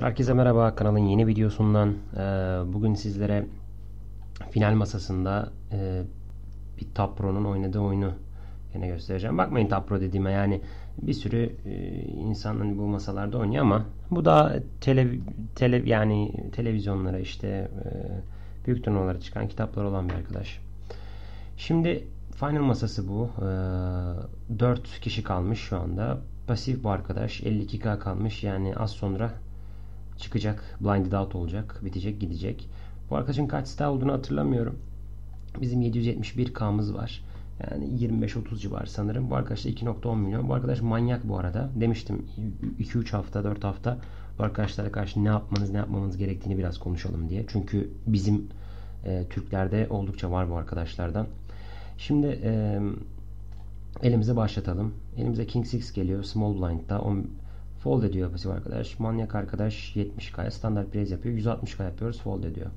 Herkese merhaba kanalın yeni videosundan bugün sizlere final masasında bir Top Pro'nun oynadığı oyunu yine göstereceğim. Bakmayın Top Pro dediğime yani bir sürü e, insan hani bu masalarda oynuyor ama bu da tele, tele yani televizyonlara işte büyük turnuvalara çıkan kitaplar olan bir arkadaş. Şimdi final masası bu. 4 kişi kalmış şu anda. Pasif bu arkadaş 52k kalmış yani az sonra çıkacak. Blinded out olacak. Bitecek gidecek. Bu arkadaşın kaç star olduğunu hatırlamıyorum. Bizim 771K'mız var. Yani 25-30 civar sanırım. Bu arkadaş da 2.10 milyon. Bu arkadaş manyak bu arada. Demiştim 2-3 hafta 4 hafta bu arkadaşlara karşı ne yapmanız ne yapmamız gerektiğini biraz konuşalım diye. Çünkü bizim e, Türklerde oldukça var bu arkadaşlardan. Şimdi e, elimize başlatalım. Elimize King 6 geliyor. Small Blind'da. Fold ediyor pasif arkadaş. Manyak arkadaş 70k standart raise yapıyor. 160k yapıyoruz. Fold ediyor.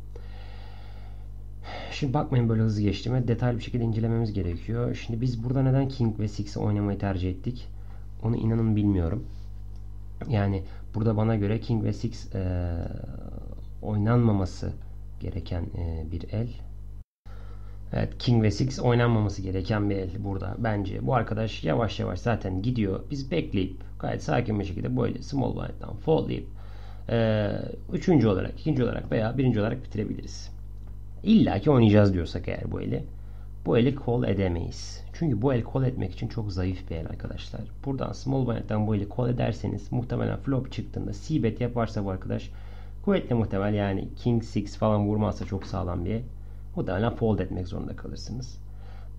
Şimdi bakmayın böyle hızlı geçtiğime. Detaylı bir şekilde incelememiz gerekiyor. Şimdi biz burada neden King ve Six'i oynamayı tercih ettik? Onu inanın bilmiyorum. Yani burada bana göre King ve Six e, oynanmaması gereken e, bir el. Evet King ve Six oynanmaması gereken bir el burada bence. Bu arkadaş yavaş yavaş zaten gidiyor. Biz bekleyip gayet sakin bir şekilde böyle small blind'dan foldlayıp e, üçüncü olarak, ikinci olarak veya birinci olarak bitirebiliriz. İlla ki oynayacağız diyorsak eğer bu eli bu eli call edemeyiz. Çünkü bu el call etmek için çok zayıf bir el arkadaşlar. Buradan small blind'dan bu eli call ederseniz muhtemelen flop çıktığında c-bet yaparsa bu arkadaş kuvvetli muhtemel yani king 6 falan vurmazsa çok sağlam bir el muhtemelen fold etmek zorunda kalırsınız.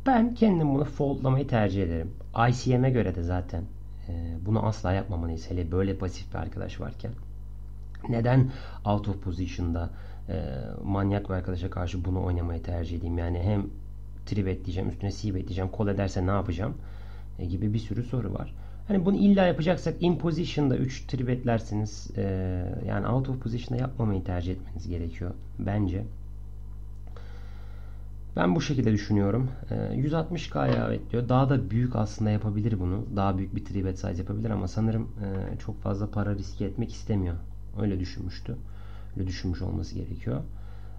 Ben kendim bunu foldlamayı tercih ederim. ICM'e göre de zaten e, bunu asla yapmamalıyız. Hele böyle pasif bir arkadaş varken. Neden out of position'da e, manyak bir arkadaşa karşı bunu oynamayı tercih edeyim? Yani hem tribet diyeceğim, üstüne c-bet diyeceğim, kol ederse ne yapacağım? E, gibi bir sürü soru var. Hani bunu illa yapacaksak in position'da 3 tribetlersiniz. E, yani out of position'da yapmamayı tercih etmeniz gerekiyor. Bence. Ben bu şekilde düşünüyorum. 160K'ya evet diyor. Daha da büyük aslında yapabilir bunu. Daha büyük bir tribet size yapabilir ama sanırım e, çok fazla para riske etmek istemiyor. Öyle düşünmüştü. Öyle düşünmüş olması gerekiyor.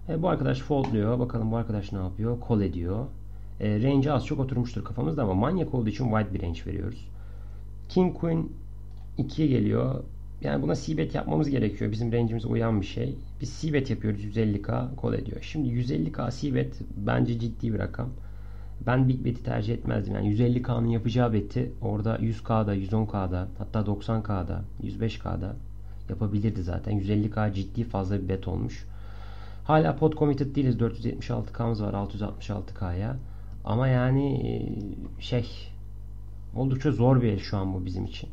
E, bu arkadaş foldluyor. Bakalım bu arkadaş ne yapıyor? Call ediyor. E, range az çok oturmuştur kafamızda ama manyak olduğu için wide bir range veriyoruz. King Queen 2'ye geliyor. Yani buna c yapmamız gerekiyor. Bizim range'imize uyan bir şey. Biz c yapıyoruz 150k kol ediyor. Şimdi 150k c bence ciddi bir rakam. Ben big bet'i tercih etmezdim. Yani 150k'nın yapacağı beti orada 100k'da, 110k'da, hatta 90k'da, 105k'da yapabilirdi zaten. 150k ciddi fazla bir bet olmuş. Hala pot committed değiliz. 476k'mız var 666k'ya. Ama yani şey oldukça zor bir el şu an bu bizim için.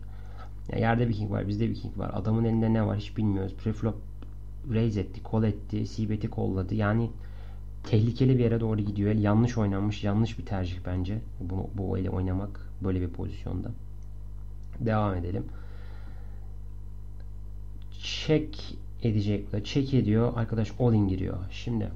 Ya yerde bir king var, bizde bir king var. Adamın elinde ne var hiç bilmiyoruz. Preflop raise etti, call etti, c kolladı. Yani tehlikeli bir yere doğru gidiyor. El yanlış oynanmış, yanlış bir tercih bence. Bu, bu eli oynamak böyle bir pozisyonda. Devam edelim. Check edecek. Check ediyor. Arkadaş all in giriyor. Şimdi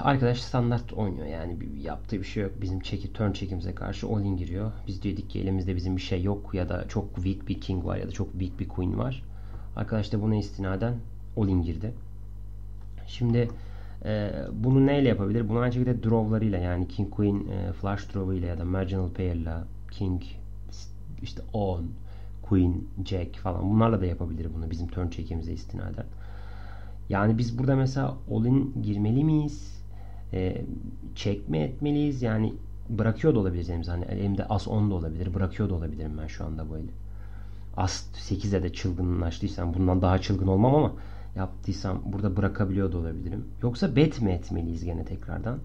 Arkadaş standart oynuyor yani bir, yaptığı bir şey yok. Bizim çeki, turn çekimize karşı all in giriyor. Biz dedik ki elimizde bizim bir şey yok ya da çok weak bir king var ya da çok weak bir queen var. Arkadaş da buna istinaden all in girdi. Şimdi e, bunu neyle yapabilir? Bunu aynı şekilde drawlarıyla yani king queen e, flush draw'ıyla ya da marginal pair'la king işte on queen jack falan bunlarla da yapabilir bunu bizim turn çekimize istinaden. Yani biz burada mesela all-in girmeli miyiz? E, check mi etmeliyiz? Yani bırakıyor da olabiliriz elimizde. Hani elimde as 10 da olabilir. Bırakıyor da olabilirim ben şu anda böyle. As 8'de de çılgınlaştıysam bundan daha çılgın olmam ama yaptıysam burada bırakabiliyor da olabilirim. Yoksa bet mi etmeliyiz gene tekrardan?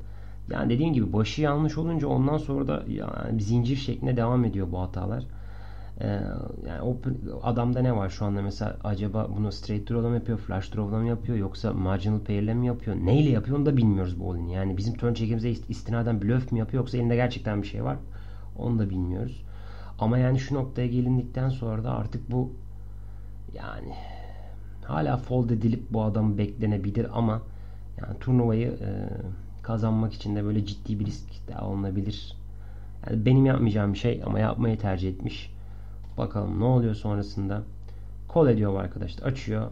Yani dediğim gibi başı yanlış olunca ondan sonra da yani zincir şeklinde devam ediyor bu hatalar. Ee, yani open, adamda ne var şu anda mesela acaba bunu straight draw'la mı yapıyor, flash draw'la mı yapıyor yoksa marginal pair'le mi yapıyor? Neyle yapıyor onu da bilmiyoruz bu oyunu. Yani bizim turn çekimize istinaden bluff mi yapıyor yoksa elinde gerçekten bir şey var. Onu da bilmiyoruz. Ama yani şu noktaya gelindikten sonra da artık bu yani hala fold edilip bu adam beklenebilir ama yani turnuvayı e, kazanmak için de böyle ciddi bir risk de alınabilir. Yani benim yapmayacağım bir şey ama yapmayı tercih etmiş. Bakalım ne oluyor sonrasında. Call ediyorum arkadaşlar. Açıyor.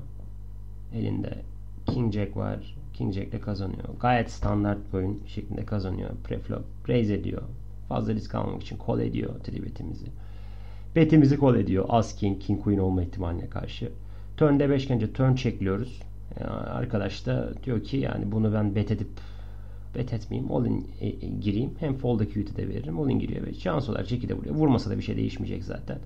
Elinde King Jack var. King Jack ile kazanıyor. Gayet standart bir oyun şeklinde kazanıyor. Preflop raise ediyor. Fazla risk almamak için call ediyor tribetimizi. Betimizi call ediyor. As King, King Queen olma ihtimaline karşı. Turn'de 5 gence turn çekliyoruz. Yani arkadaş da diyor ki yani bunu ben bet edip bet etmeyeyim. All in e, e, gireyim. Hem fold'daki UT'i de veririm. All in giriyor ve şans olarak çeki de vuruyor. Vurmasa da bir şey değişmeyecek zaten.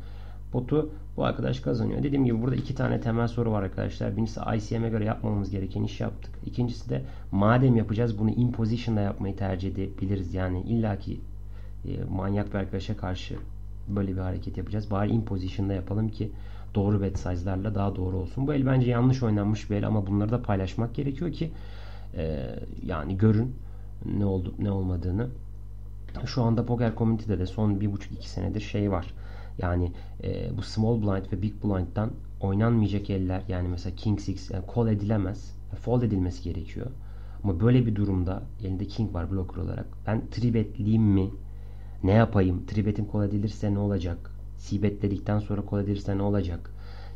Botu bu arkadaş kazanıyor. Dediğim gibi burada iki tane temel soru var arkadaşlar. Birincisi ICM'e göre yapmamamız gereken iş yaptık. İkincisi de madem yapacağız bunu in position'da yapmayı tercih edebiliriz. Yani illaki e, manyak bir arkadaşa karşı böyle bir hareket yapacağız. Bari in position'da yapalım ki doğru bet size'larla daha doğru olsun. Bu el bence yanlış oynanmış bir el ama bunları da paylaşmak gerekiyor ki e, yani görün ne oldu ne olmadığını. Şu anda poker community'de de son bir buçuk iki senedir şey var. Yani e, bu small blind ve big blind'dan oynanmayacak eller yani mesela king six yani call edilemez. Fold edilmesi gerekiyor. Ama böyle bir durumda elinde king var blocker olarak. Ben tribetliyim mi? Ne yapayım? Tribetim call edilirse ne olacak? C-bet dedikten sonra call edilirse ne olacak?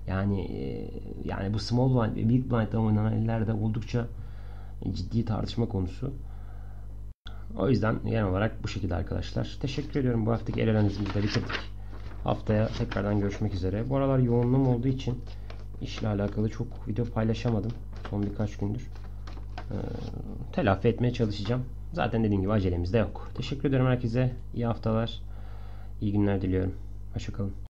Yani e, yani bu small blind ve big blind'dan oynanan ellerde oldukça ciddi tartışma konusu. O yüzden genel olarak bu şekilde arkadaşlar. Teşekkür ediyorum. Bu haftaki el analizimizi de bitirdik. Haftaya tekrardan görüşmek üzere. Bu aralar yoğunluğum olduğu için işle alakalı çok video paylaşamadım. Son birkaç gündür. Ee, telafi etmeye çalışacağım. Zaten dediğim gibi acelemiz de yok. Teşekkür ederim herkese. İyi haftalar. İyi günler diliyorum. Hoşçakalın.